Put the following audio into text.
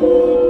you.